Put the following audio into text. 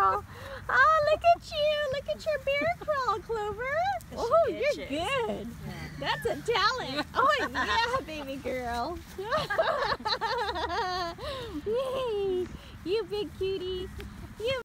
crawl. Oh, look at you. Look at your bear crawl, Clover. Oh, you're good. That's a talent. Oh, yeah, baby girl. Yay, you big cutie.